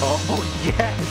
Oh, yes!